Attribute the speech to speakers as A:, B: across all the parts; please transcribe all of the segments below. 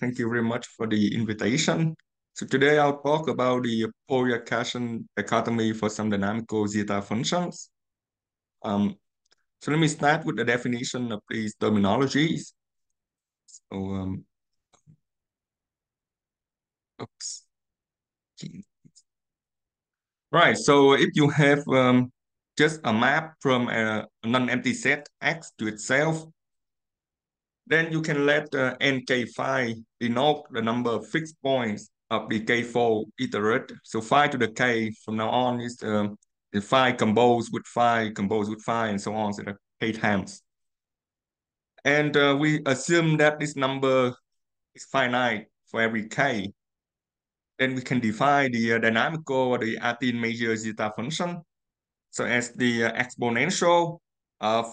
A: Thank you very much for the invitation. So today I'll talk about the Pólya-Carlson dichotomy for some dynamical zeta functions. Um, so let me start with the definition of these terminologies. So, um, oops. Right, so if you have um, just a map from a non-empty set X to itself, then you can let uh, nk phi denote the number of fixed points of the k4 iterate. So phi to the k from now on is um, the phi composed with phi, composed with phi, and so on, so the k times. And uh, we assume that this number is finite for every k. Then we can define the uh, dynamical or the Artin Mazur zeta function. So as the uh, exponential of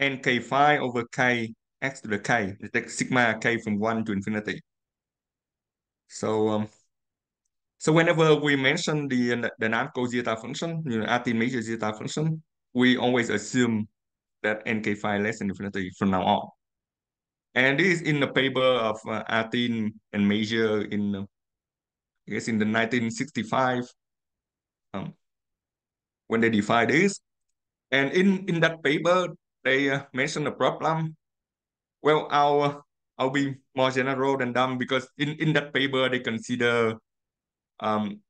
A: nk5 over k x to the k. We take sigma k from 1 to infinity. So um, so whenever we mention the dynamical zeta function, you know, Artin Mazur zeta function, we always assume that nk phi less than infinity from now on. And this is in the paper of uh, Artin and Mazur in, uh, I guess, in the 1965, um, when they define this. And in, in that paper, they uh, mentioned a problem well, I'll I'll be more general than them because in in that paper they consider um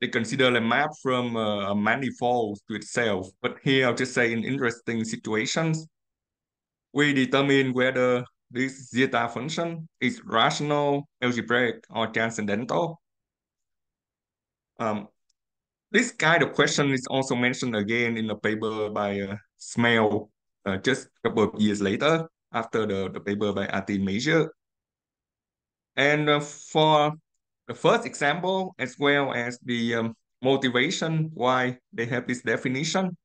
A: they consider a map from uh, a manifold to itself. But here I'll just say in interesting situations, we determine whether this zeta function is rational, algebraic, or transcendental. Um, this kind of question is also mentioned again in a paper by uh, Smale uh, just a couple of years later after the, the paper by Artin Mazur. And uh, for the first example, as well as the um, motivation why they have this definition,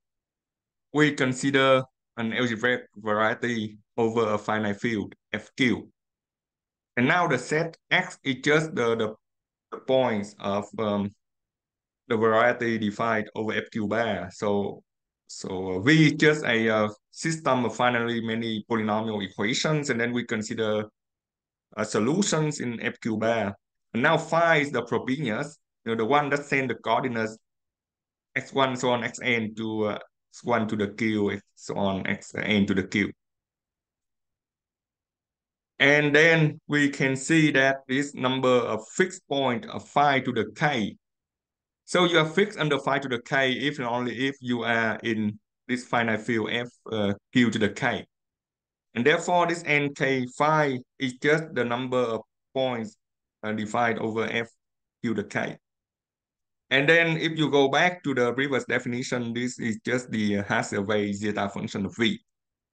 A: we consider an algebraic variety over a finite field, FQ. And now the set X is just the, the, the points of um, the variety defined over FQ bar. So so V is just a uh, system of finally many polynomial equations, and then we consider uh, solutions in FQ bar. And now phi is the Frobenius, you know, the one that send the coordinates x1 so on xn to uh, x1 to the q, so on xn to the q. And then we can see that this number of fixed point of phi to the k so you are fixed under phi to the k if and only if you are in this finite field f uh, q to the k. And therefore, this nk phi is just the number of points uh, divided over f q to the k. And then if you go back to the previous definition, this is just the Hasse-Weil zeta function of v.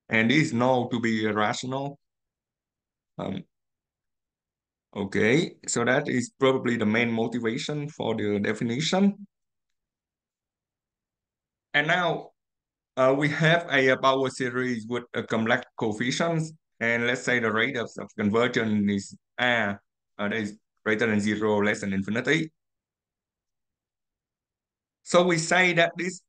A: And this is known to be rational. Um, Okay, so that is probably the main motivation for the definition. And now uh, we have a, power series with a complex coefficients. And let's say the rate of, of convergence is R, uh, that is greater than zero, less than infinity. So we say that this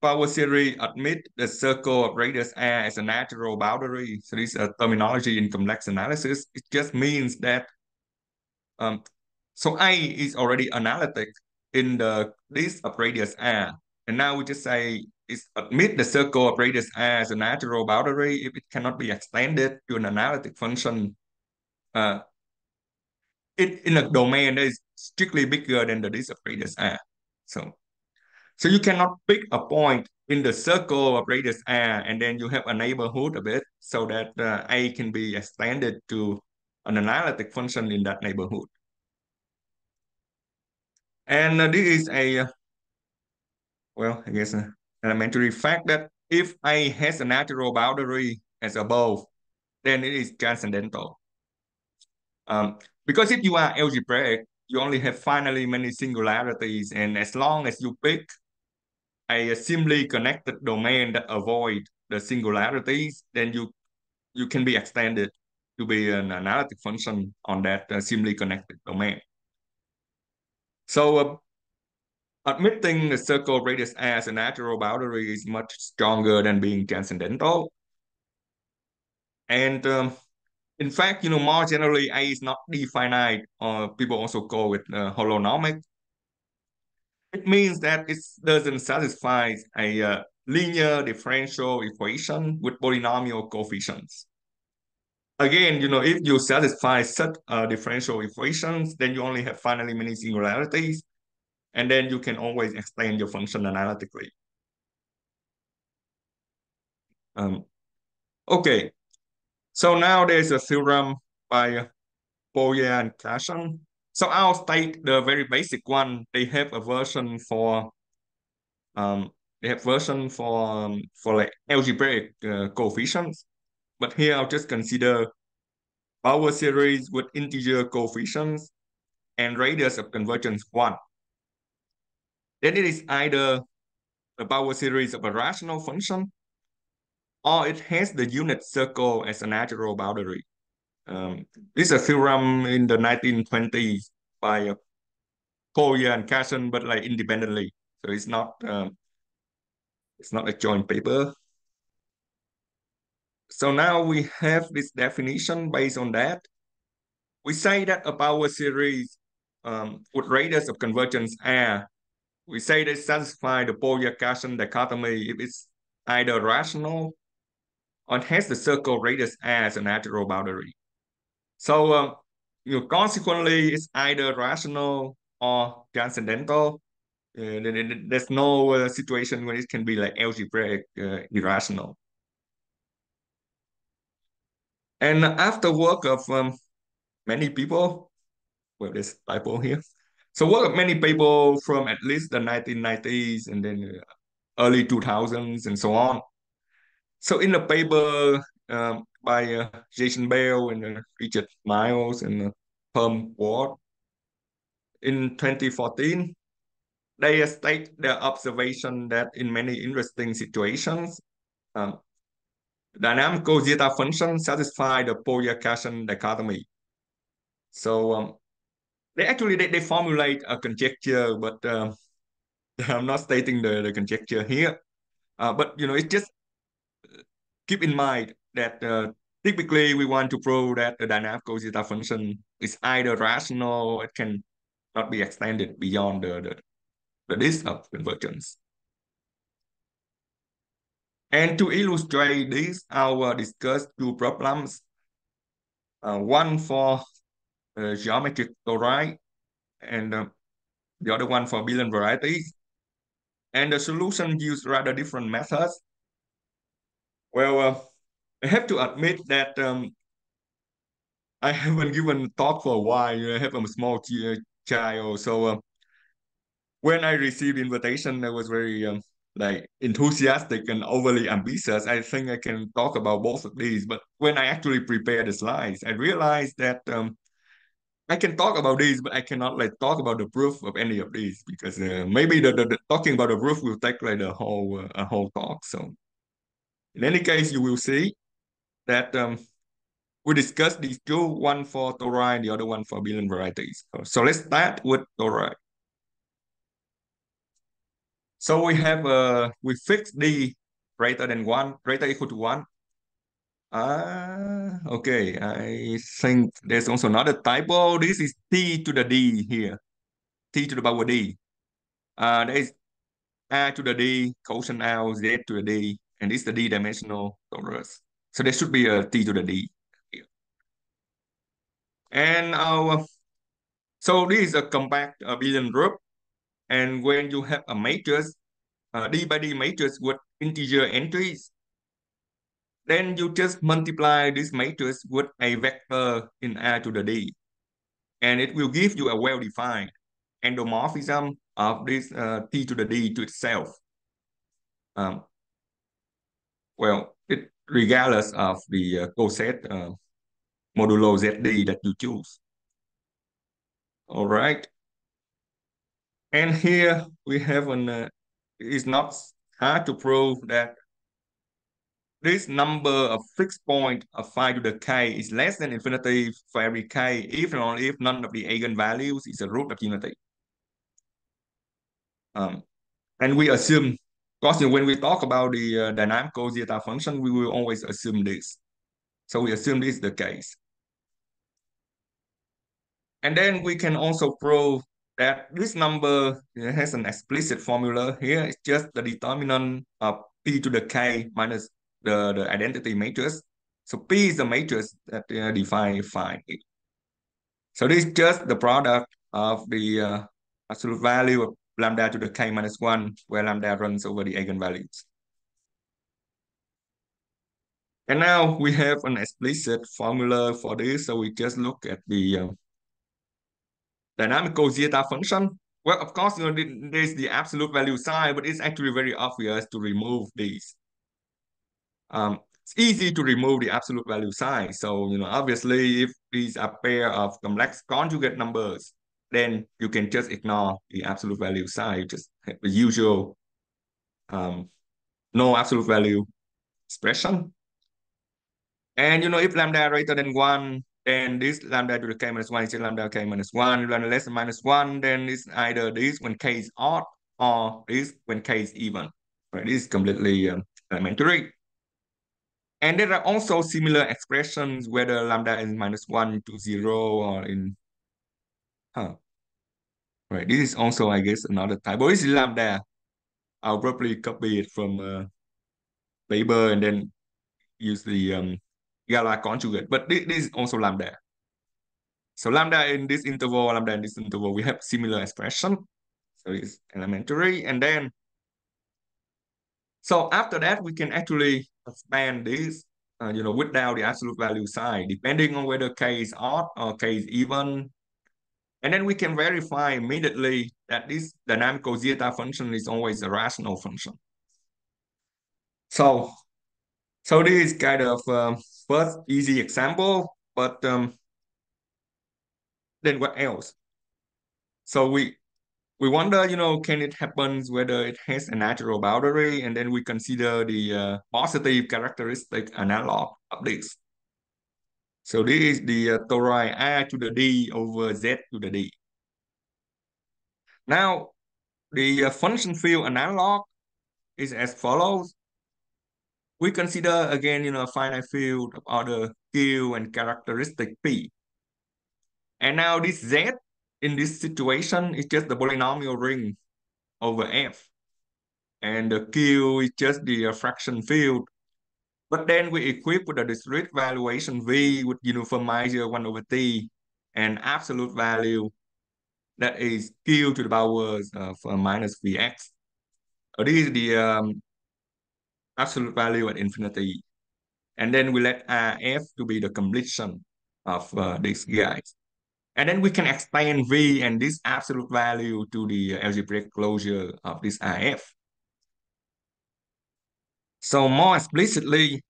A: power series admit the circle of radius R as a natural boundary. So this is a terminology in complex analysis. It just means that um, so A is already analytic in the list of radius R. And now we just say it's admit the circle of radius R as a natural boundary if it cannot be extended to an analytic function uh, it, in a domain that is strictly bigger than the list of radius R. So, so you cannot pick a point in the circle of radius R and then you have a neighborhood of it so that uh, A can be extended to an analytic function in that neighborhood. And uh, this is a, uh, well, I guess an elementary fact that if A has a natural boundary as above, then it is transcendental. Um, because if you are algebraic, you only have finally many singularities, and as long as you pick a simply connected domain that avoid the singularities, then you you can be extended to be an analytic function on that uh, simply connected domain. So uh, admitting the circle radius as a natural boundary is much stronger than being transcendental. And um, In fact, you know, more generally, A is not D-finite, or people also call it uh, holonomic. It means that it doesn't satisfy a uh, linear differential equation with polynomial coefficients. Again, you know, if you satisfy such uh, differential equations, then you only have finitely many singularities, and then you can always explain your function analytically. Um, okay, so now there's a theorem by Pólya and Carlson. So I'll state the very basic one. They have a version for um, they have version for um, for like algebraic uh, coefficients, but here I'll just consider power series with integer coefficients and radius of convergence one. Then it is either a power series of a rational function or it has the unit circle as a natural boundary. Um, this is a theorem in the 1920s by uh, and Carlson, but like independently. So it's not um, it's not a joint paper. So now we have this definition based on that. We say that a power series um, with radius of convergence R, we say they satisfy the Pólya-Carlson dichotomy if it's either rational or has the circle radius R as a natural boundary. So um, you know, consequently, it's either rational or transcendental. Uh, there's no uh, situation where it can be like algebraic uh, irrational. And after work of um, many people, well, there's typo here. So work of many people from at least the 1990s and then uh, early 2000s and so on. So in the paper um, by uh, Jason Bell and uh, Richard Miles and uh, Herm Ward in 2014, they state their observation that in many interesting situations, um, dynamical zeta function satisfy the Pólya-Carlson dichotomy. So um, they actually they, they formulate a conjecture, but um, I'm not stating the, the conjecture here. Uh, but you know, it's just keep in mind that uh, typically we want to prove that the dynamical zeta function is either rational, or it can not be extended beyond the, the, the list of convergence. And to illustrate this, I will discuss two problems. Uh, one for uh, geometric tori and uh, the other one for abelian varieties. And the solution use rather different methods. Well, uh, I have to admit that um, I haven't given talk for a while. I have a small child, so uh, when I received invitation, I was very um, like enthusiastic and overly ambitious. I think I can talk about both of these. But when I actually prepared the slides, I realized that um, I can talk about these, but I cannot like talk about the proof of any of these because uh, maybe the, the, the, talking about the proof will take like the whole uh, a whole talk. So in any case, you will see that um, we discussed these two, one for tori and the other one for abelian varieties. So let's start with tori. So we have uh we fix d greater than one, greater equal to one. Ah, okay. I think there's also another typo. This is t to the d here. t to the power d. Uh, there is a to the d, quotient l, z to the d, and this is the d-dimensional torus. So there should be a t to the d here. And our, so this is a compact abelian group. And when you have a matrix, uh, d by d matrix with integer entries, then you just multiply this matrix with a vector in R to the D. And it will give you a well-defined endomorphism of this uh, T to the D to itself. Um, well, it regardless of the uh, coset uh, modulo ZD that you choose. All right. And here we have an, uh, it's not hard to prove that this number of fixed point of phi to the k is less than infinity for every k, if and only if none of the eigenvalues is a root of unity. Um, and we assume, because when we talk about the uh, dynamical zeta function, we will always assume this. So we assume this is the case. And then we can also prove that this number has an explicit formula here. It's just the determinant of p to the k minus the, the identity matrix. So p is the matrix that uh, define phi. So this is just the product of the uh, absolute value of lambda to the k minus 1, where lambda runs over the eigenvalues. And now we have an explicit formula for this. So we just look at the uh, dynamical zeta function. Well, of course, you know, there's the absolute value psi, but it's actually very obvious to remove these. Um, it's easy to remove the absolute value psi. So, you know, obviously, if these are pair of complex conjugate numbers, then you can just ignore the absolute value. You just the usual um, no absolute value expression. And, you know, if lambda greater than 1, then this lambda to the k minus 1 is lambda k minus 1. Lambda less than minus 1, then it's either this when k is odd or this when k is even. Right? This is completely um, elementary. And there are also similar expressions whether lambda is minus 1 to 0 or in... Huh. Right, this is also, I guess, another type. This is lambda. I'll probably copy it from uh, paper and then use the um, Galois conjugate. But this, this is also lambda. So lambda in this interval, lambda in this interval, we have similar expression. So it's elementary. And then, so after that, we can actually expand this, uh, you know, without the absolute value psi, depending on whether k is odd or k is even. And then we can verify immediately that this dynamical zeta function is always a rational function. So, so this is kind of uh, first easy example, but um, then what else? So we we wonder, you know, can it happen whether it has a natural boundary, and then we consider the uh, positive characteristic analog of this. So this is the uh, tori r to the d over z to the d. Now, the uh, function field analog is as follows. We consider again, you know, a finite field of order q and characteristic p. And now this Z in this situation is just the polynomial ring over F. And the Q is just the fraction field. But then we equip with a discrete valuation V with uniformizer 1 over T and absolute value that is Q to the power of uh, minus Vx. This is the um, absolute value at infinity. And then we let RF to be the completion of uh, these guys. And then we can expand V and this absolute value to the algebraic closure of this IF. So more explicitly,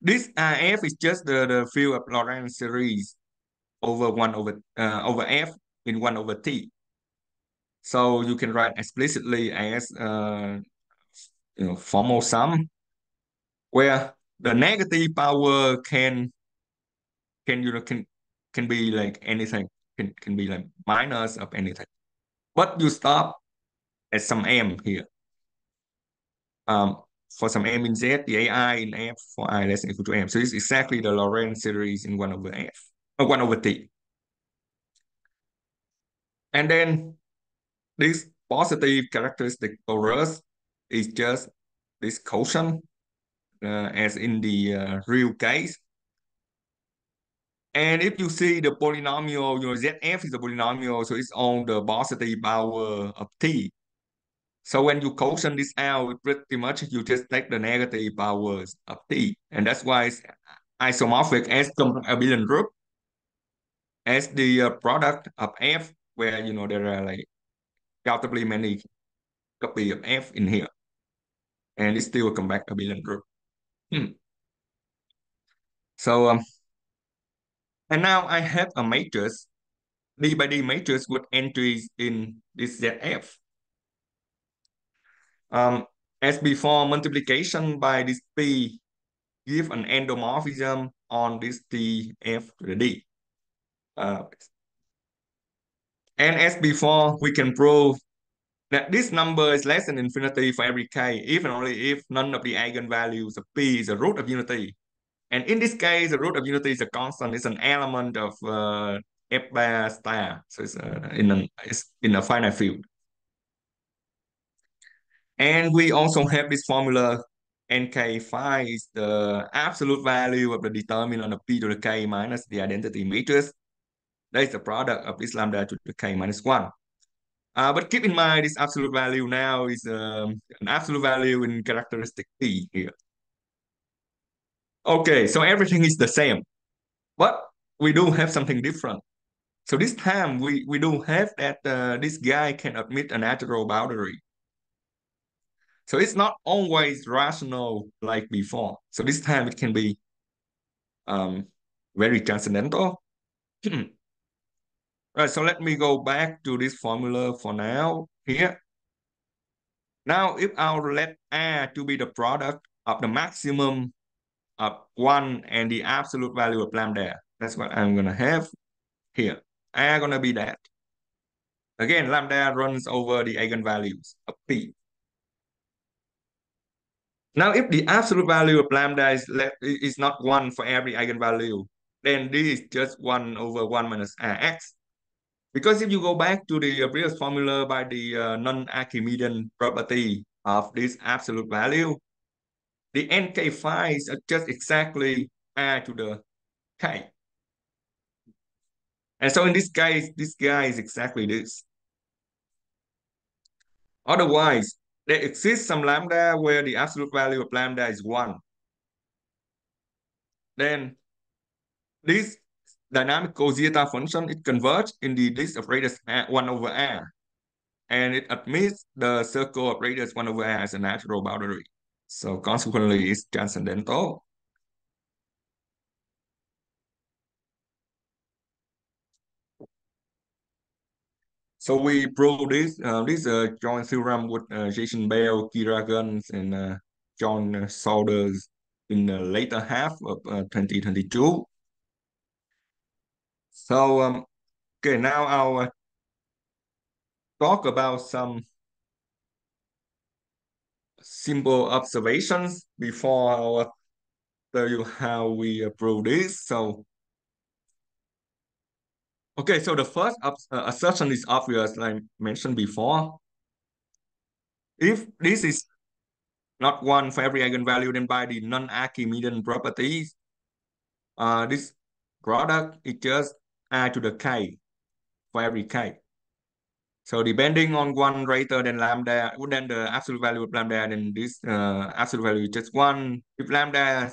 A: this IF is just the, the field of Laurent series over 1 over uh, over F in 1 over T. So you can write explicitly as uh, you know formal sum where the negative power can can you know can can be like anything, can, can be like minus of anything. But you stop at some m here. Um, for some m in z, the ai in f for i less than equal to m. So it's exactly the Laurent series in 1 over f, uh, 1 over t. And then this positive characteristic torus is just this quotient uh, as in the uh, real case. And if you see the polynomial, you know, ZF is a polynomial, so it's on the positive power of t. So when you quotient this out, pretty much you just take the negative powers of t. And that's why it's isomorphic as abelian group as the uh, product of f, where, you know, there are like countably many copy of f in here. And it's still abelian group. Hmm. So um, and now I have a matrix, D by D matrix with entries in this ZF. Um, as before, multiplication by this P give an endomorphism on this TF to the D. Uh, and as before, we can prove that this number is less than infinity for every k, even only if none of the eigenvalues of P is a root of unity and in this case, the root of unity is a constant, it's an element of uh, f bar star. So it's uh, in a it's in a finite field. And we also have this formula nk phi is the absolute value of the determinant of p to the k minus the identity matrix. That is the product of this lambda to the k minus 1. Uh, but keep in mind this absolute value now is um, an absolute value in characteristic P here. Okay, so everything is the same, but we do have something different. So this time we, we do have that uh, this guy can admit a natural boundary. So it's not always rational like before. So this time it can be um, very transcendental. Right, so let me go back to this formula for now here. Now, if I'll let R to be the product of the maximum of 1 and the absolute value of lambda, that's what I'm going to have here. R going to be that. Again, lambda runs over the eigenvalues of P. Now, if the absolute value of lambda is, is not 1 for every eigenvalue, then this is just 1 over 1 minus Rx. Because if you go back to the previous formula by the uh, non-Archimedean property of this absolute value, the nk phi is just exactly r to the k. And so in this case, this guy is exactly this. Otherwise, there exists some lambda where the absolute value of lambda is 1. Then this dynamic zeta function, it converges in the list of radius 1 over r. And it admits the circle of radius 1 over r as a natural boundary. So consequently, it's transcendental. So we prove this uh, this uh, joint theorem with uh, Jason Bell, Keira Gunn, and uh, John Saunders in the later half of uh, 2022. So, um, okay, now I'll uh, talk about some simple observations before I'll tell you how we prove this. So, okay, so the first uh, assertion is obvious, like I mentioned before. If this is not one for every eigenvalue, then by the non-Archimedean properties, uh, this product is just r to the k for every k. So depending on one greater than lambda, then the absolute value of lambda, then this uh, absolute value is just one. If lambda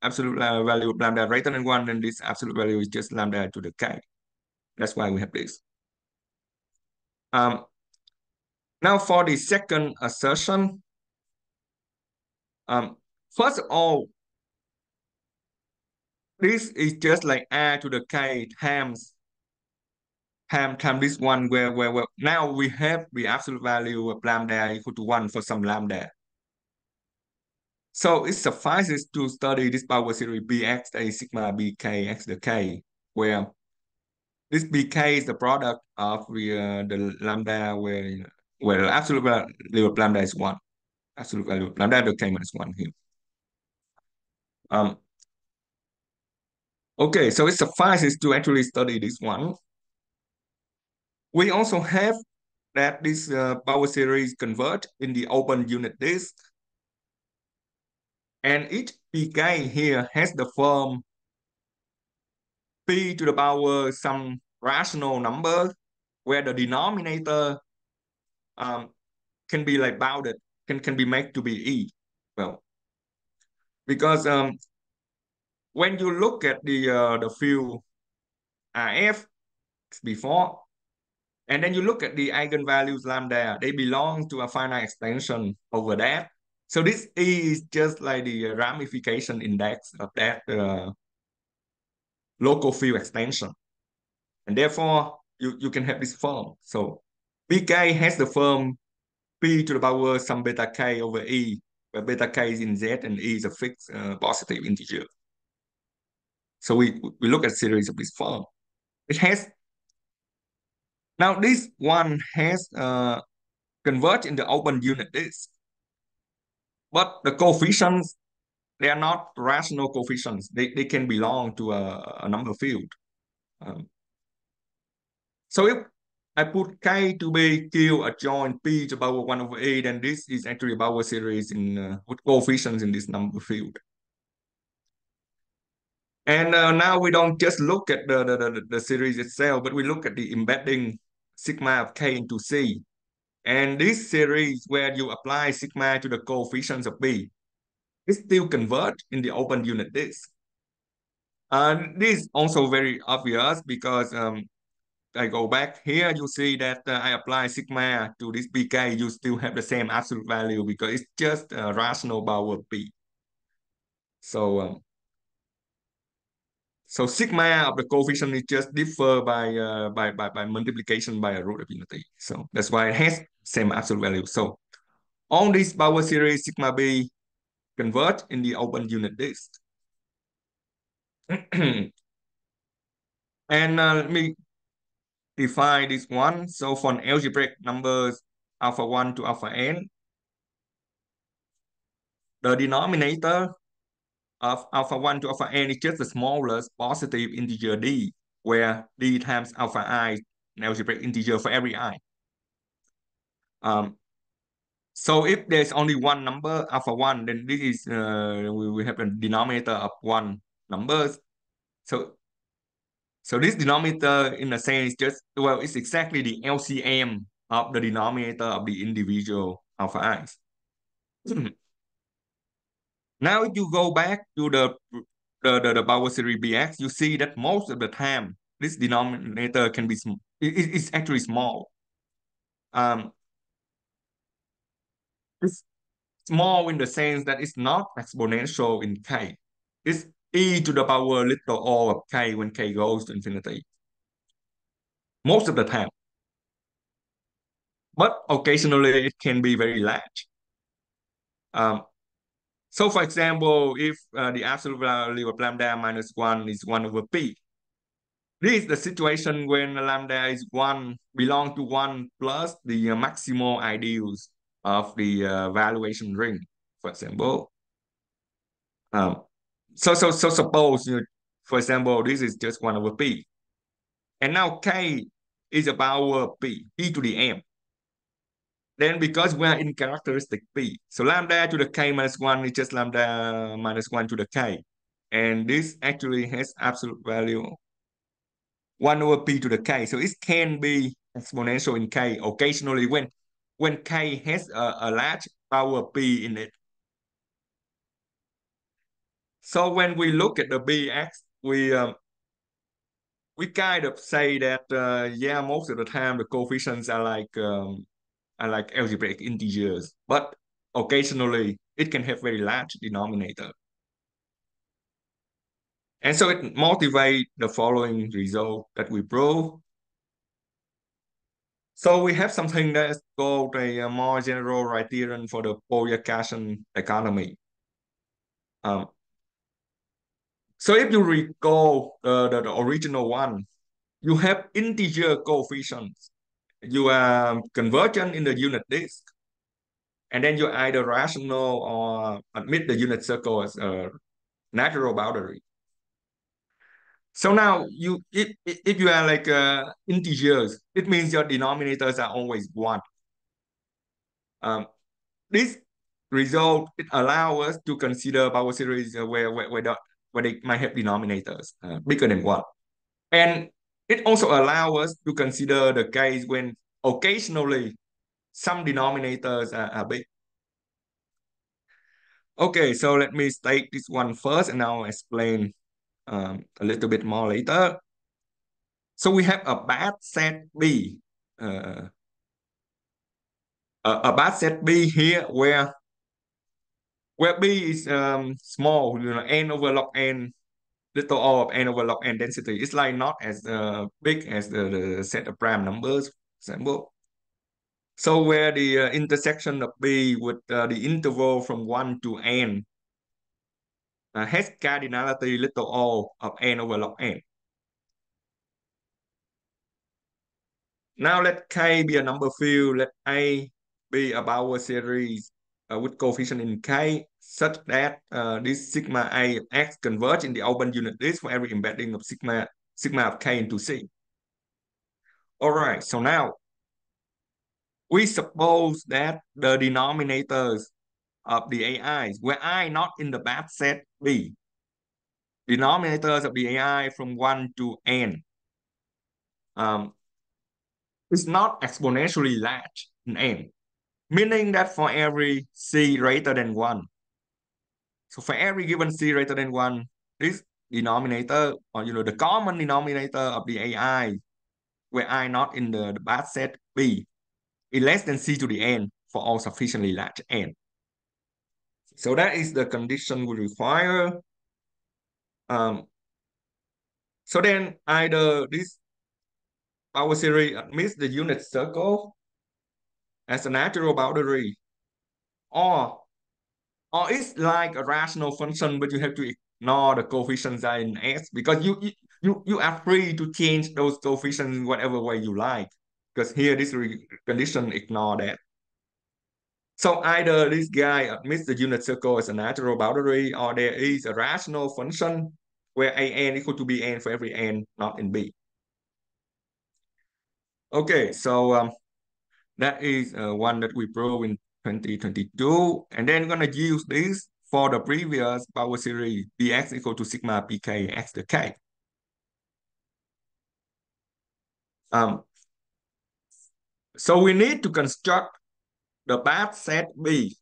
A: absolute value of lambda greater than one, then this absolute value is just lambda to the k. That's why we have this. Um, now for the second assertion, um, first of all, this is just like r to the k times time time this one where, where where now we have the absolute value of lambda equal to one for some lambda. So it suffices to study this power series bx a sigma bk x the k, where this bk is the product of the uh, the lambda where where the absolute value of lambda is one, absolute value of lambda the k minus one here. Um, Okay, so it suffices to actually study this one. We also have that this uh, power series convert in the open unit disk. And each pk here has the form p to the power some rational number where the denominator um, can be like bounded, can, can be made to be e. Well, because um, when you look at the uh, the field RF before, and then you look at the eigenvalues lambda, they belong to a finite extension over that. So this is just like the ramification index of that uh, local field extension. And therefore, you, you can have this form. So pk has the form p to the power some beta k over e, where beta k is in z and e is a fixed uh, positive integer. So we, we look at series of this form. It has, now this one has uh, converged in the open unit disk. But the coefficients, they are not rational coefficients. They, they can belong to a, a number field. Um, So if I put K to be Q adjoint P to power 1 over A, then this is actually power series in uh, with coefficients in this number field. And uh, now we don't just look at the, the, the, the, series itself, but we look at the embedding sigma of K into C. And this series where you apply sigma to the coefficients of B, it still convert in the open unit disk. And this is also very obvious because um, I go back here, you see that uh, I apply sigma to this pk, you still have the same absolute value because it's just a rational power p. So, um, so sigma of the coefficient is just differ by, uh, by, by, by multiplication by a root of unity. So that's why it has same absolute value. So on this power series, sigma b convert in the open unit disk. and uh, let me define this one. So for algebraic numbers alpha 1 to alpha n, the denominator of alpha 1 to alpha n is just the smallest positive integer d, where d times alpha i, is an algebraic integer for every i. Um, so if there's only one number, alpha 1, then this is, uh, we, we have a denominator of one numbers. So so this denominator in a sense just, well, it's exactly the LCM of the denominator of the individual alpha i's. now if you go back to the, the, the, the power series bx, you see that most of the time, this denominator can be, it, it's actually small. Um, it's small in the sense that it's not exponential in k. It's e to the power little o of k when k goes to infinity. Most of the time. But occasionally it can be very large. Um, so for example, if uh, the absolute value of lambda minus 1 is 1 over p, this is the situation when lambda is 1 belong to 1 plus the uh, maximal ideals of the uh, valuation ring, for example. Um, so so so suppose you know, for example this is just 1 over p and now k is a power p e to the m then because we are in characteristic p so lambda to the k minus 1 is just lambda minus 1 to the k. And this actually has absolute value 1 over p to the k. So it can be exponential in k. Occasionally when when k has a, a large power p in it. So when we look at the bx, we um, we kind of say that uh, yeah, most of the time the coefficients are like um, are like algebraic integers, but occasionally it can have very large denominator. And so it motivates the following result that we prove. So we have something that's called a, a more general criterion for the Pólya-Carlson dichotomy. Um, so if you recall uh, the, the original one, you have integer coefficients. You are convergent in the unit disk. And then you either rational or admit the unit circle as a natural boundary. So now you if if you are like uh, integers, it means your denominators are always one. Um, this result it allows us to consider power series where where, where the where they might have denominators uh, bigger than one. And it also allows us to consider the case when occasionally some denominators are, are big. Okay, so let me state this one first and I'll explain um, a little bit more later. So we have a bad set B. Uh, a, bad set B here where where b is um small, you know, n over log n, little o of n over log n density. It's like not as uh, big as the, the set of prime numbers, example. So where the uh, intersection of b with uh, the interval from 1 to n uh, has cardinality little o of n over log n. Now let k be a number field, let a be a power series uh, with coefficient in K such that uh, this sigma A of X converge in the open unit disk for every embedding of sigma sigma of K into C. All right, so now we suppose that the denominators of the AIs where I not in the bad set B. Denominators of the AI from 1 to n um, is not exponentially large in n, meaning that for every c greater than 1, so for every given c greater than 1, this denominator or you know the common denominator of the AI where I not in the, the bad set B is less than c to the n for all sufficiently large n. So that is the condition we require. Um, so then either this power series admits the unit circle as a natural boundary or or it's like a rational function but you have to ignore the coefficients in S? Because you you you are free to change those coefficients in whatever way you like. Because here this condition ignore that. So either this guy admits the unit circle as a natural boundary or there is a rational function where an equal to bn for every n not in b. Okay, so um, that is uh, one that we prove in 2022. And then we're going to use this for the previous power series bx equal to sigma pk x to k. Um, so we need to construct the bad set B,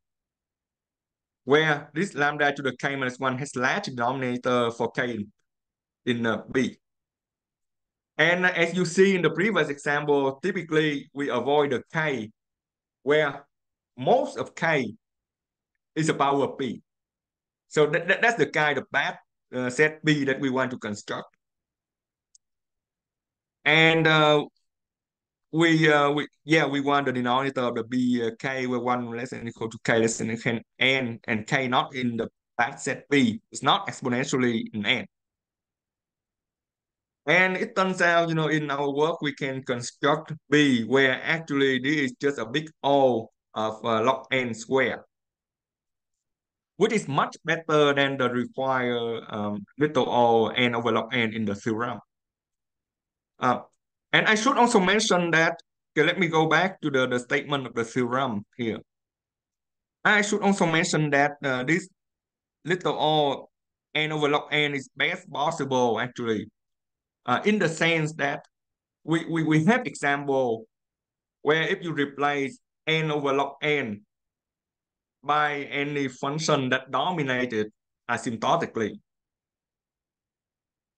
A: where this lambda to the k minus 1 has large denominator for k in, in uh, B. And as you see in the previous example, typically we avoid the k, where most of k is a power of p. So that, that, that's the kind of bad uh, set B that we want to construct. And uh, we uh we yeah we want the denominator of the b uh, k where one less than equal to k less than n and k not in the bad set b it's not exponentially in n and it turns out you know in our work we can construct b where actually this is just a big o of uh, log n square which is much better than the required um, little o n over log n in the theorem uh, and I should also mention that, okay, let me go back to the, the statement of the theorem here. I should also mention that uh, this little o n over log n is best possible actually, uh, in the sense that we, we, we have example where if you replace n over log n by any function that dominated asymptotically,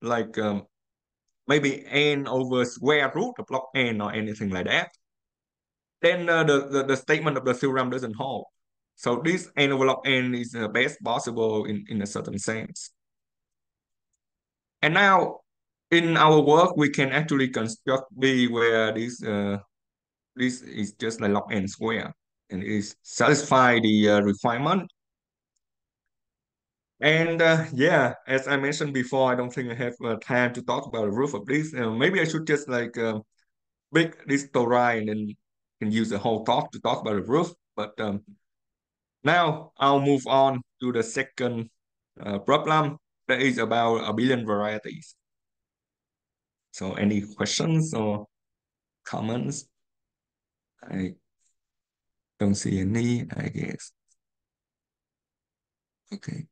A: like um, maybe n over square root of log n or anything like that, then uh, the, the, the statement of the theorem doesn't hold. So this n over log n is the best possible in, in a certain sense. And now in our work, we can actually construct B where this uh, this is just like log n square and is satisfy the uh, requirement and uh, yeah, as I mentioned before, I don't think I have uh, time to talk about the roof of this. Uh, maybe I should just like uh, break this story and then can use the whole talk to talk about the roof. But um, now I'll move on to the second uh, problem that is about abelian varieties. So any questions or comments? I don't see any, I guess. Okay.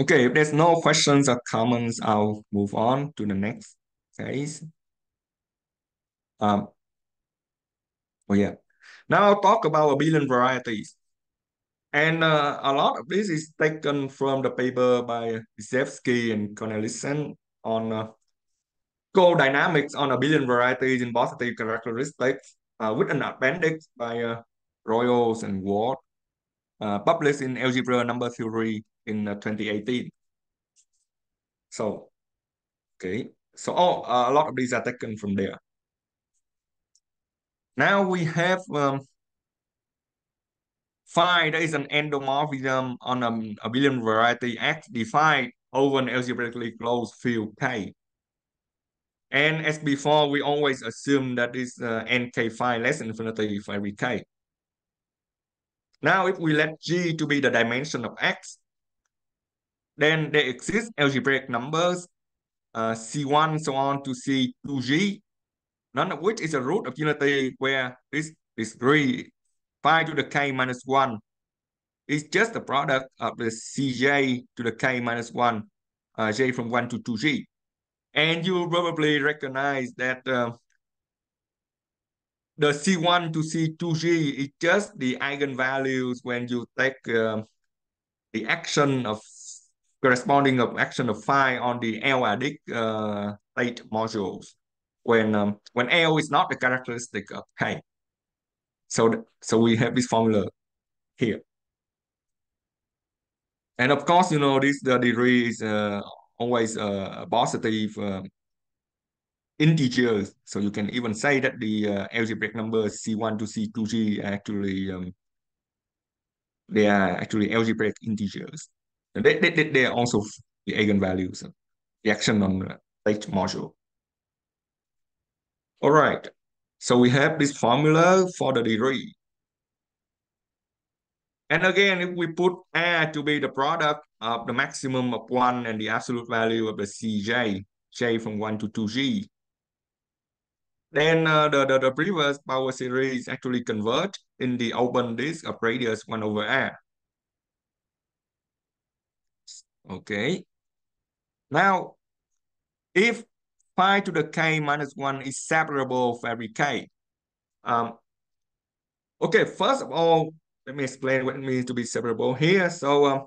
A: Okay, if there's no questions or comments, I'll move on to the next phase. Um, oh yeah. Now I'll talk about abelian varieties. And uh, a lot of this is taken from the paper by Byszewski and Cornelissen on uh, co-dynamics on abelian varieties in positive characteristics uh, with an appendix by uh, Royals and Ward, uh, published in Algebra Number Theory in uh, 2018. So, okay. So all, uh, a lot of these are taken from there. Now we have um, phi, there is an endomorphism on a abelian variety X defined over an algebraically closed field K. And as before, we always assume that is uh, nk phi less infinity for every k. Now, if we let G to be the dimension of X, then there exist algebraic numbers, uh, C1 so on to C2G, none of which is a root of unity where this degree phi to the k minus 1 is just the product of the cj to the k minus 1, uh, j from 1 to 2g. And you probably recognize that uh, the C1 to C2G is just the eigenvalues when you take uh, the action of corresponding of action of phi on the L-adic uh, Tate modules when um, when L is not the characteristic of K. So, so we have this formula here. And of course, you know, this the degree is uh, always uh, a positive uh, integers. So you can even say that the uh, algebraic numbers C1 to C2G actually um, they are actually algebraic integers. And they, they, they are also the eigenvalues the action on the Tate module. All right. So we have this formula for the degree. And again, if we put R to be the product of the maximum of 1 and the absolute value of the Cj, j from 1 to 2g, then uh, the, the, the previous power series actually convert in the open disk of radius 1 over R. Okay. Now, if pi to the k minus 1 is separable for every k, um, okay, first of all, let me explain what it means to be separable here. So, um,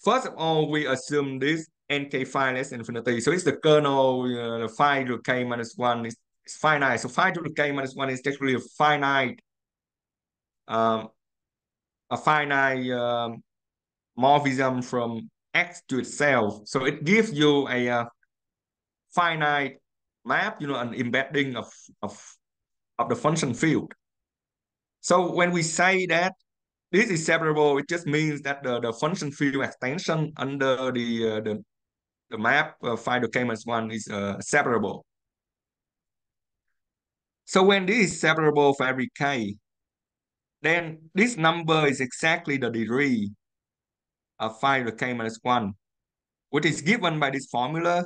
A: first of all, we assume this nk phi less infinity. So it's the kernel, uh, phi to the k minus 1 is it's finite. So phi to the k minus 1 is actually a finite, um, a finite um, morphism from x to itself. So it gives you a uh, finite map, you know, an embedding of, of, of the function field. So when we say that this is separable, it just means that the, the function field extension under the uh, the, the map uh, phi to k minus 1 is uh, separable. So when this is separable for every k, then this number is exactly the degree of phi to k minus 1, which is given by this formula.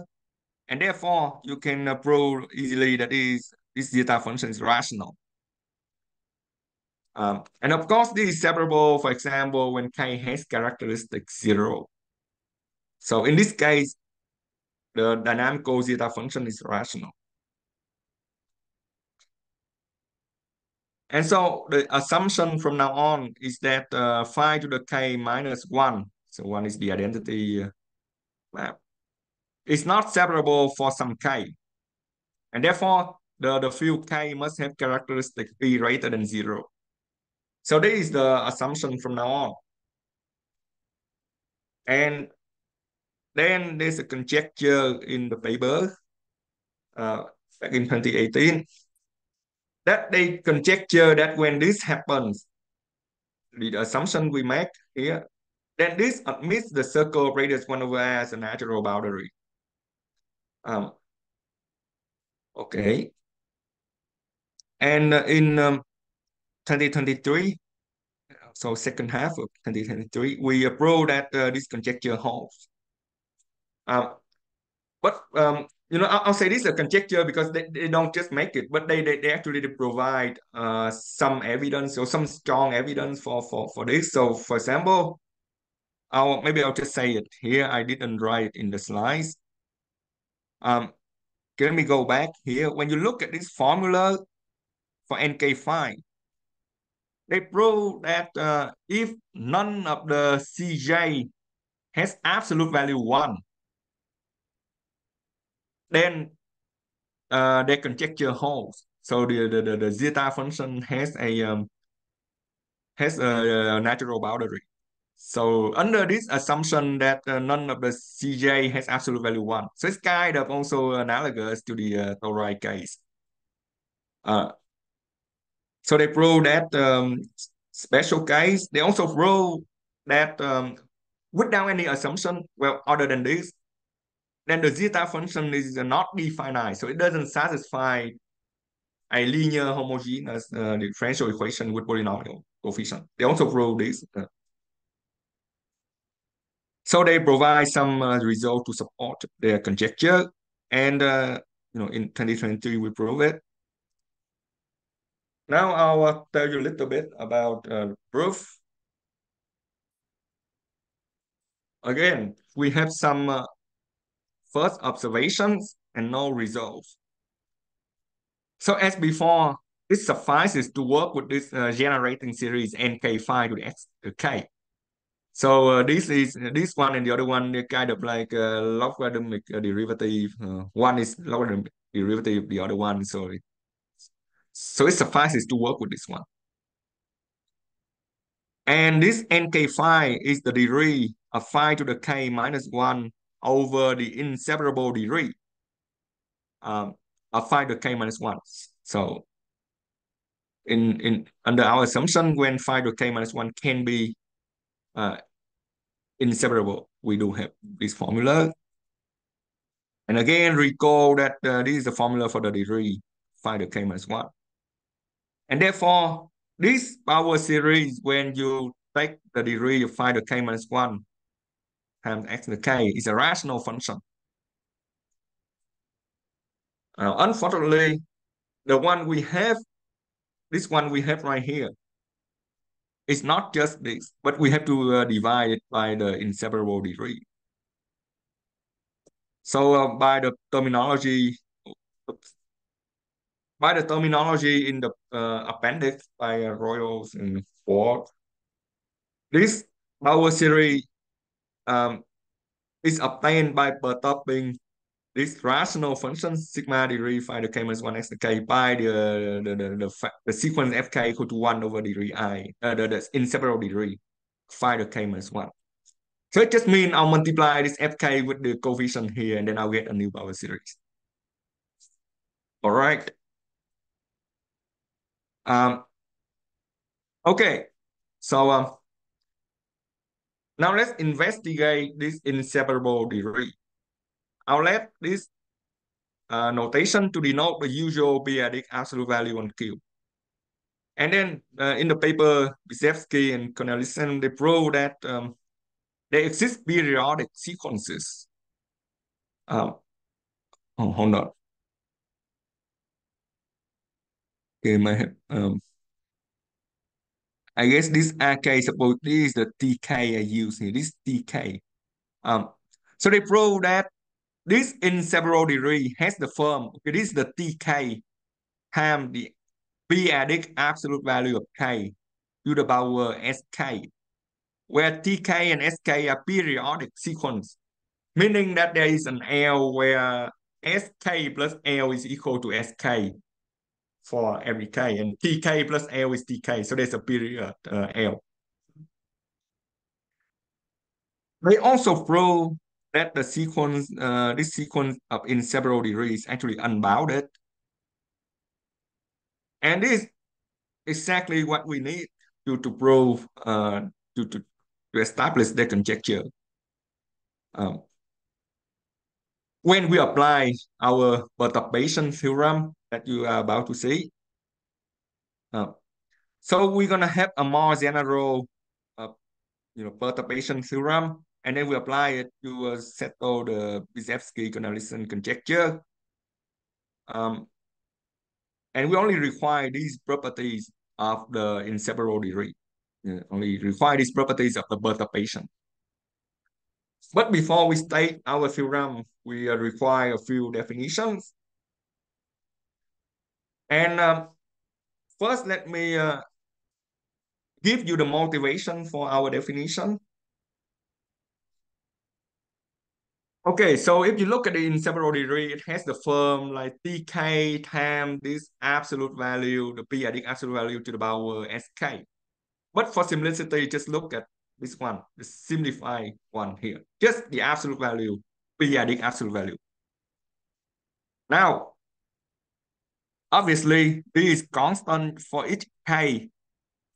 A: And therefore, you can uh, prove easily that is, this zeta function is rational. Um, and of course, this is separable, for example, when k has characteristic 0. So in this case, the dynamical zeta function is rational. And so the assumption from now on is that uh, phi to the k minus 1, so 1 is the identity uh, map, is not separable for some k. And therefore, the, the field k must have characteristic p greater than 0. So this is the assumption from now on. And then there's a conjecture in the paper uh, back in 2018 that they conjecture that when this happens, the assumption we make here, then this admits the circle radius 1 over r as a natural boundary. Um, okay. And in um, 2023, so second half of 2023, we proved that uh, this conjecture holds. Um, but um, you know, I'll, I'll, say this is a conjecture because they, they don't just make it, but they they, they actually provide uh, some evidence or some strong evidence for, for, for this. So for example, I'll maybe I'll just say it here. I didn't write in the slides. Um, let me go back here. When you look at this formula for NK phi, they prove that uh, if none of the Cj has absolute value 1, then uh, conjecture holds. So the, the, the, the zeta function has a um, has a, a, natural boundary. So under this assumption that uh, none of the Cj has absolute value one, so it's kind of also analogous to the uh, case. Uh, so they prove that um, special case. They also prove that um, without any assumption, well, other than this, then the zeta function is not D-finite. So it doesn't satisfy a linear homogeneous uh, differential equation with polynomial coefficient. They also prove this. Uh, so they provide some uh, result to support their conjecture. And, uh, you know, in 2023, we prove it. Now I'll tell you a little bit about uh, proof. Again, we have some uh, first observations and no results. So as before, it suffices to work with this uh, generating series nk5 to the x to k. So uh, this is this one and the other one they're kind of like logarithmic uh, derivative. Uh, one is logarithmic derivative, the other one. So it, so it suffices to work with this one. And this nk phi is the degree of phi to the k minus 1 over the inseparable degree um, of phi to the k minus 1. So in, in under our assumption, when phi to the k minus 1 can be uh, inseparable, we do have this formula. And again, recall that uh, this is the formula for the degree phi to the k minus 1. And therefore, this power series, when you take the degree phi to the k minus 1 times x to the k, is a rational function. Uh, unfortunately, the one we have, this one we have right here, it's not just this, but we have to uh, divide it by the inseparable degree. So uh, by the terminology, oops, by the terminology in the uh, appendix by uh, Royals and Ward, this power series um, is obtained by perturbing this rational function sigma degree phi the k minus 1 x the k by the the, the, the, the sequence fk equal to 1 over degree i, uh, the, the inseparable degree phi the k minus 1. So it just means I'll multiply this fk with the coefficient here and then I'll get a new power series. All right. Um, okay, so um, now let's investigate this inseparable degree. I'll let this uh, notation to denote the usual p-adic absolute value on Q. And then uh, in the paper, Byszewski and Cornelissen, they prove that um, there exist periodic sequences. Um, oh, hold on. Okay, my um, I guess this RK suppose this is the TK I use here. This TK. Um, so they prove that this inseparable degree has the form. Okay, this is the TK times the p-adic absolute value of K to the power SK, where TK and SK are periodic sequence, meaning that there is an L where SK plus L is equal to SK for every K, and TK plus L is TK, so there's a period uh, L. They also prove that the sequence, uh, this sequence of inseparable degrees is actually unbounded. And this is exactly what we need to, to prove, uh, to, to, to establish the conjecture. Um, when we apply our perturbation theorem that you are about to see, uh, so we're gonna have a more general, uh, you know, perturbation theorem and then we apply it to uh, settle the Byszewski-Cornelissen conjecture. Um, and we only require these properties of the inseparable degree. Yeah, only require these properties of the perturbation. But before we state our theorem, we require a few definitions. And um, first, let me uh, give you the motivation for our definition. Okay, so if you look at the inseparable degree, it has the firm like tk times this absolute value, the p-adic absolute value to the power sk. But for simplicity, just look at this one, the simplified one here. Just the absolute value, p-adic absolute value. Now, obviously, this is constant for each k.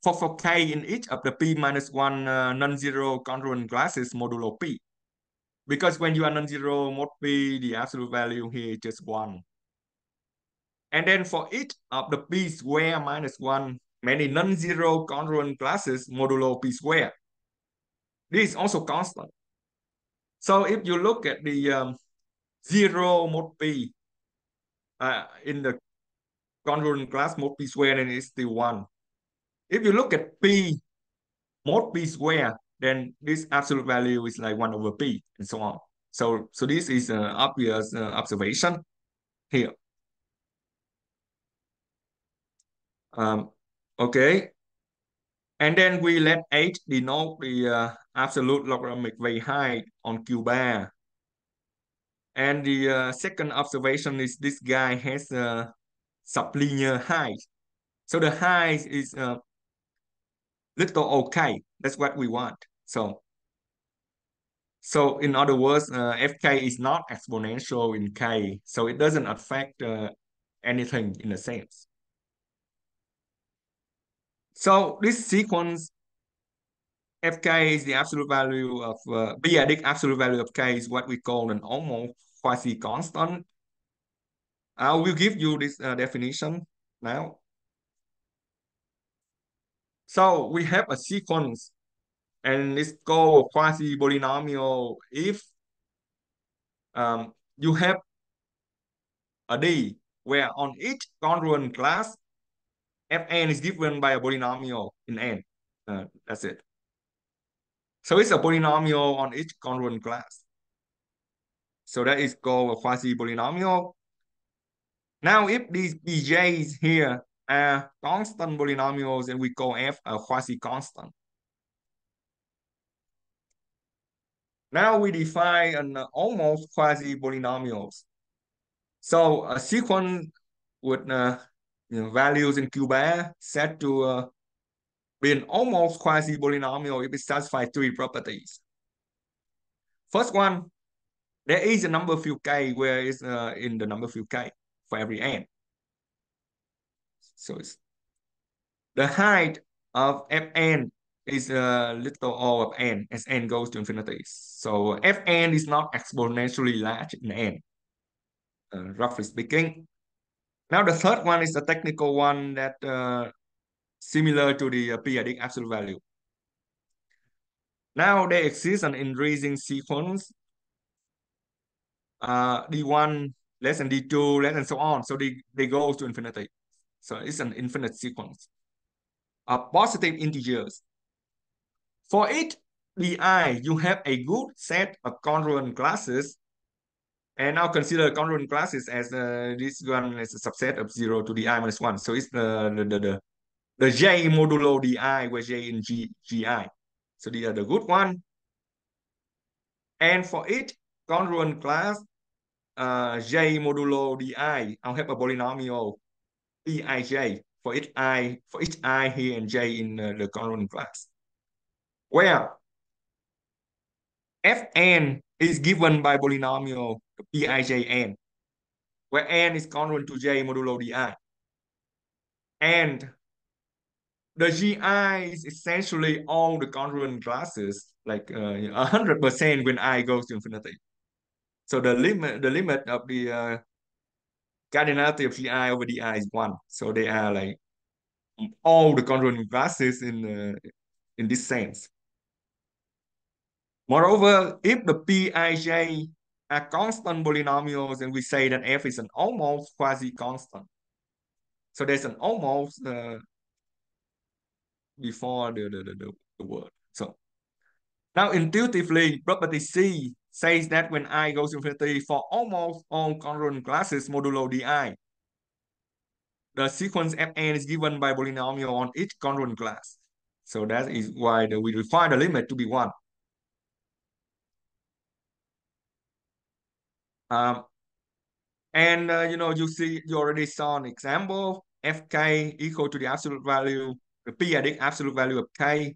A: For, for k in each of the p minus 1 uh, non-zero congruent classes modulo p because when you are non-zero mod p, the absolute value here is just one. And then for each of the p square minus one, many non-zero congruent classes modulo p square. This is also constant. So if you look at the um, zero mod p uh, in the congruent class mod p square, then it's still one. If you look at p mod p square, then this absolute value is like one over p and so on. So, so this is an obvious uh, observation here. Um, okay. And then we let H denote the uh, absolute logarithmic weight height on Q bar. And the uh, second observation is this guy has a sublinear height. So the height is uh, little okay. That's what we want. So, so in other words, uh, fk is not exponential in k, so it doesn't affect uh, anything in a sense. So this sequence fk is the absolute value of uh, p-adic absolute value of k is what we call an almost quasi-constant. I will give you this uh, definition now. So we have a sequence and it's called quasi-polynomial if um, you have a D where on each congruent class Fn is given by a polynomial in N. Uh, that's it. So it's a polynomial on each congruent class. So that is called a quasi-polynomial. Now, if these bj's here are constant polynomials, and we call f a quasi-constant. Now we define an almost quasi-polynomials. So a sequence with uh, you know, values in Q bar set to uh, be an almost quasi-polynomial if it satisfies three properties. First one, there is a number field k where it's uh, in the number field k for every n. So it's the height of fn is a little o of n as n goes to infinity. So fn is not exponentially large in n, uh, roughly speaking. Now the third one is the technical one that uh, similar to the uh, p-adic absolute value. Now there exists an increasing sequence uh, D1 less than D2, less and so on. So they, they go to infinity. So it's an infinite sequence of positive integers. For each di, you have a good set of congruent classes. And now consider congruent classes as uh, this one is a subset of 0 to di minus 1. So it's the, the, the, the, the j modulo di, where j in g, gi. So these are the good one. And for each congruent class, uh, j modulo di, I'll have a polynomial dij for each i, for each i here and j in uh, the congruent class. Where fn is given by polynomial pijn, where n is congruent to j modulo di. And the GI is essentially all the congruent classes, like uh, a hundred percent when I goes to infinity. So the limit, the limit of the uh, cardinality of GI over DI is one. So they are like all the congruent classes in uh, in this sense. Moreover, if the Pij are constant polynomials, and we say that f is an almost quasi-constant. So there's an almost uh, before the, the, the, the word. So now intuitively, property C says that when i goes infinity for almost all congruent classes modulo di, the sequence fn is given by polynomial on each congruent class. So that is why the, we define the limit to be one. Um, and uh, you know, you see, you already saw an example, fk equal to the absolute value the p-adic absolute value of k,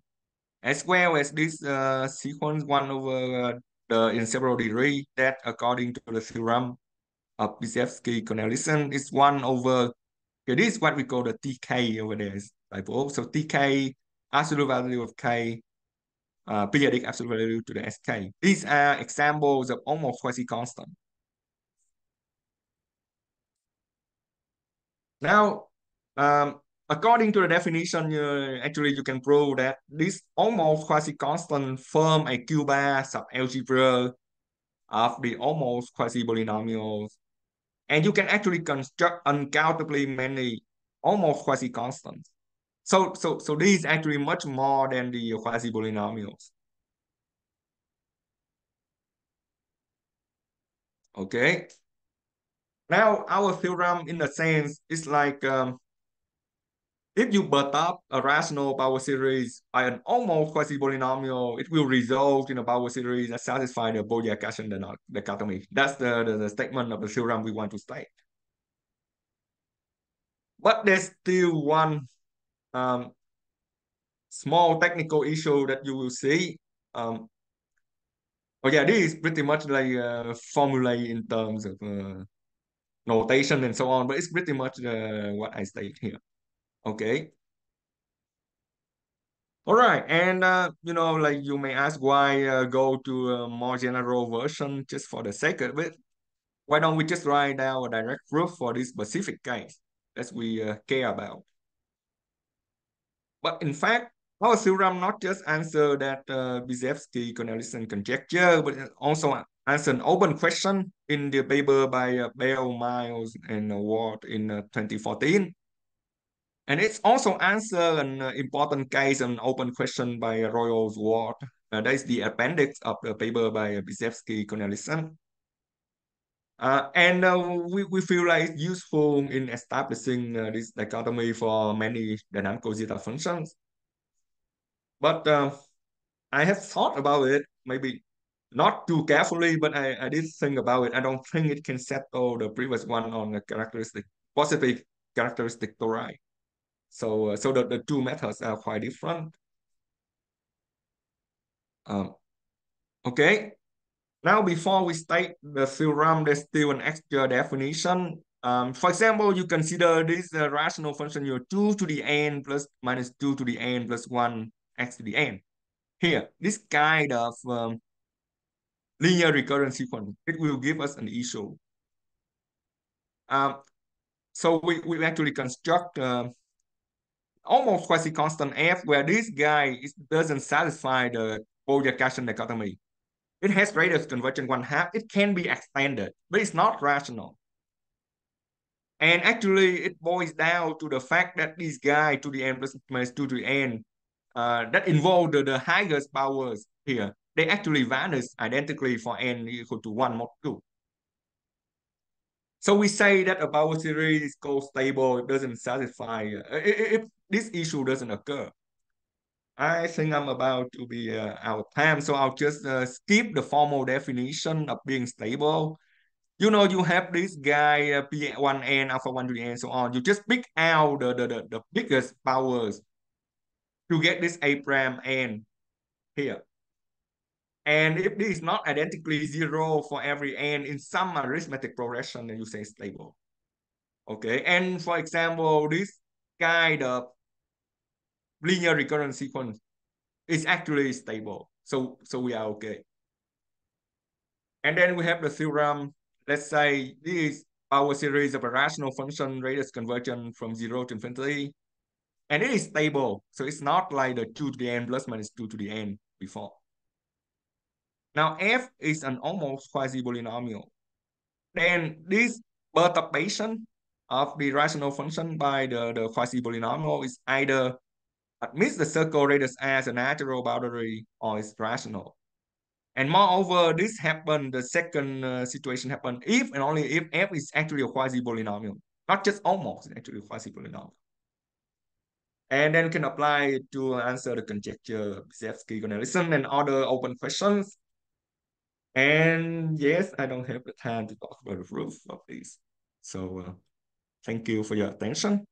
A: as well as this uh, sequence 1 over uh, the several degree that according to the theorem of Byszewski-Cornelissen is 1 over, this is what we call the tk over there. Like, so tk, absolute value of k, uh, p-adic absolute value to the sk. These are examples of almost quasi-constant. Now, um, according to the definition, uh, actually you can prove that this almost quasi-constant form a Q-bar sub-algebra of the almost quasi-polynomials And you can actually construct uncountably many almost quasi-constants. So, so, so this is actually much more than the quasi-polynomials. Okay. Now, our theorem, in a sense, is like um, if you butt up a rational power series by an almost quasi-polynomial, it will result in a power series that satisfies the Pólya-Carlson dichotomy. That's the, the, the statement of the theorem we want to state. But there's still one um, small technical issue that you will see. Um, oh yeah, this is pretty much like a formula in terms of uh, notation and so on, but it's pretty much uh, what I state here. Okay. All right, and uh, you know, like you may ask why uh, go to a more general version just for the sake of it. Why don't we just write down a direct proof for this specific case that we uh, care about? But in fact, our theorem not just answer that uh, Byszewski-Cornelissen conjecture, but also answer an open question in the paper by uh, Bell, Miles, and Ward in uh, 2014. And it's also answer an uh, important case, an open question by Royal Ward. Uh, that is the appendix of the paper by uh, Byszewski-Cornelissen. Uh, and uh, we, we feel like it's useful in establishing uh, this dichotomy for many dynamical zeta functions. But uh, I have thought about it, maybe not too carefully, but I, I did think about it. I don't think it can settle the previous one on the characteristic, positive characteristic tori. So, uh, so the, the two methods are quite different. Um, okay, now, before we state the theorem, there's still an extra definition. Um, for example, you consider this uh, rational function, your 2 to the n plus minus 2 to the n plus 1 x to the n. Here, this kind of um, linear recurrent sequence, it will give us an issue. Um, so we, we actually construct uh, almost quasi-constant f where this guy is, doesn't satisfy the Pólya-Carlson dichotomy. It has radius convergence one half. It can be extended, but it's not rational. And actually, it boils down to the fact that this guy to the n plus minus 2 to the n uh, that involve the, the highest powers here, they actually vanish identically for n equal to 1 mod 2. So we say that a power series is co-stable, it doesn't satisfy, uh, if this issue doesn't occur. I think I'm about to be uh, out of time, so I'll just uh, skip the formal definition of being stable. You know, you have this guy, uh, P1n, alpha 1 to the n, so on. You just pick out the, the, the, the biggest powers to get this A prime n here. And if this is not identically zero for every n in some arithmetic progression, then you say stable. Okay, and for example, this kind of linear recurrent sequence is actually stable. So, so we are okay. And then we have the theorem. Let's say this is our series of a rational function radius convergent from zero to infinity. And it is stable. So it's not like the 2 to the n plus minus 2 to the n before. Now f is an almost quasi-polynomial. Then this perturbation of the rational function by the, the quasi-polynomial is either admits the circle radius as a natural boundary or is rational. And moreover, this happened, the second uh, situation happened if and only if f is actually a quasi-polynomial, not just almost, actually a quasi-polynomial. And then can apply to answer the conjecture, Byszewski-Cornelissen and other open questions. And yes, I don't have the time to talk about the proof of this. So uh, thank you for your attention.